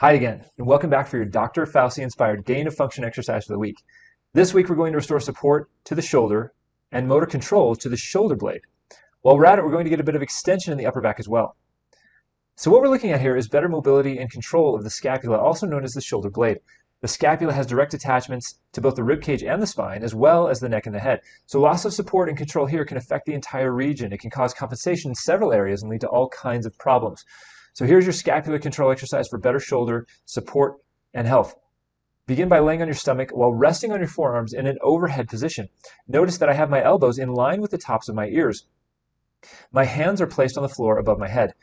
Hi again, and welcome back for your Dr. Fauci inspired gain of function exercise for the week. This week we're going to restore support to the shoulder and motor control to the shoulder blade. While we're at it, we're going to get a bit of extension in the upper back as well. So what we're looking at here is better mobility and control of the scapula, also known as the shoulder blade. The scapula has direct attachments to both the rib cage and the spine, as well as the neck and the head. So loss of support and control here can affect the entire region. It can cause compensation in several areas and lead to all kinds of problems. So here's your scapular control exercise for better shoulder support and health. Begin by laying on your stomach while resting on your forearms in an overhead position. Notice that I have my elbows in line with the tops of my ears. My hands are placed on the floor above my head.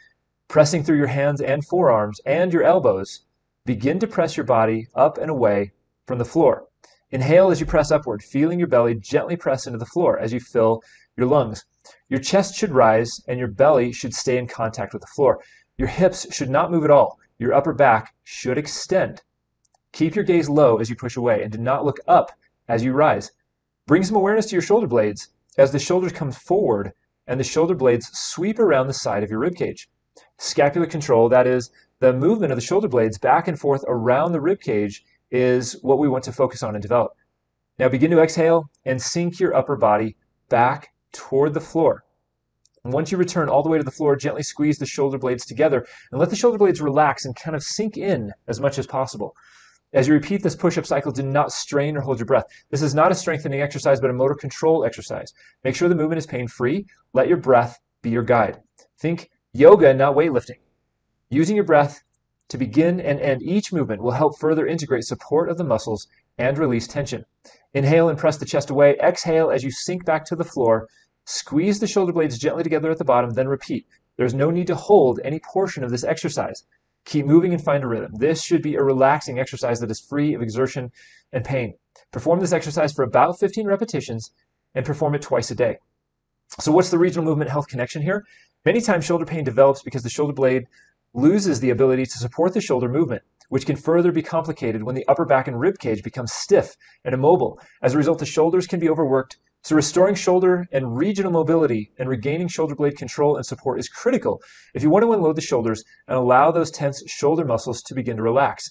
Pressing through your hands and forearms and your elbows, begin to press your body up and away from the floor. Inhale as you press upward, feeling your belly gently press into the floor as you fill your lungs. Your chest should rise and your belly should stay in contact with the floor. Your hips should not move at all. Your upper back should extend. Keep your gaze low as you push away and do not look up as you rise. Bring some awareness to your shoulder blades as the shoulders come forward and the shoulder blades sweep around the side of your rib cage. Scapular control, that is, the movement of the shoulder blades back and forth around the rib cage, is what we want to focus on and develop. Now begin to exhale and sink your upper body back toward the floor. Once you return all the way to the floor, gently squeeze the shoulder blades together and let the shoulder blades relax and kind of sink in as much as possible. As you repeat this push-up cycle, do not strain or hold your breath. This is not a strengthening exercise, but a motor control exercise. Make sure the movement is pain-free. Let your breath be your guide. Think yoga, not weightlifting. Using your breath to begin and end each movement will help further integrate support of the muscles and release tension. Inhale and press the chest away. Exhale as you sink back to the floor Squeeze the shoulder blades gently together at the bottom, then repeat. There's no need to hold any portion of this exercise. Keep moving and find a rhythm. This should be a relaxing exercise that is free of exertion and pain. Perform this exercise for about 15 repetitions and perform it twice a day. So what's the regional movement health connection here? Many times shoulder pain develops because the shoulder blade loses the ability to support the shoulder movement, which can further be complicated when the upper back and rib cage becomes stiff and immobile. As a result, the shoulders can be overworked so restoring shoulder and regional mobility and regaining shoulder blade control and support is critical if you want to unload the shoulders and allow those tense shoulder muscles to begin to relax.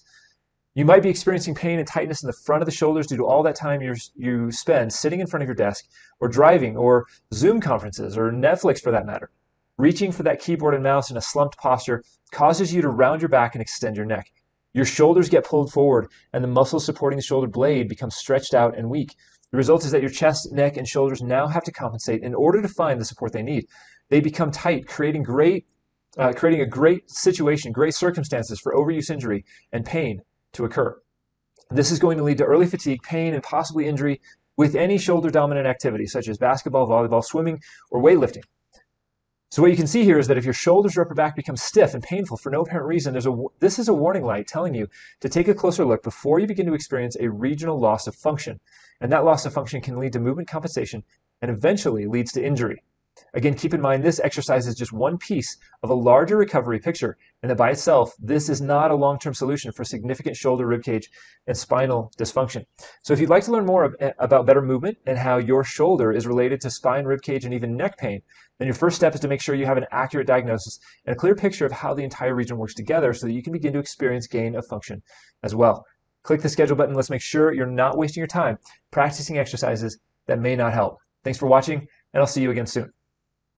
You might be experiencing pain and tightness in the front of the shoulders due to all that time you you spend sitting in front of your desk or driving or Zoom conferences or Netflix for that matter. Reaching for that keyboard and mouse in a slumped posture causes you to round your back and extend your neck. Your shoulders get pulled forward and the muscles supporting the shoulder blade become stretched out and weak. The result is that your chest, neck, and shoulders now have to compensate in order to find the support they need. They become tight, creating great, uh, creating a great situation, great circumstances for overuse injury and pain to occur. This is going to lead to early fatigue, pain, and possibly injury with any shoulder dominant activity, such as basketball, volleyball, swimming, or weightlifting. So what you can see here is that if your shoulders or upper back become stiff and painful for no apparent reason, there's a, this is a warning light telling you to take a closer look before you begin to experience a regional loss of function. And that loss of function can lead to movement compensation and eventually leads to injury. Again, keep in mind this exercise is just one piece of a larger recovery picture, and that by itself, this is not a long-term solution for significant shoulder, ribcage, and spinal dysfunction. So if you'd like to learn more about better movement and how your shoulder is related to spine, ribcage, and even neck pain, then your first step is to make sure you have an accurate diagnosis and a clear picture of how the entire region works together so that you can begin to experience gain of function as well. Click the schedule button. Let's make sure you're not wasting your time practicing exercises that may not help. Thanks for watching, and I'll see you again soon.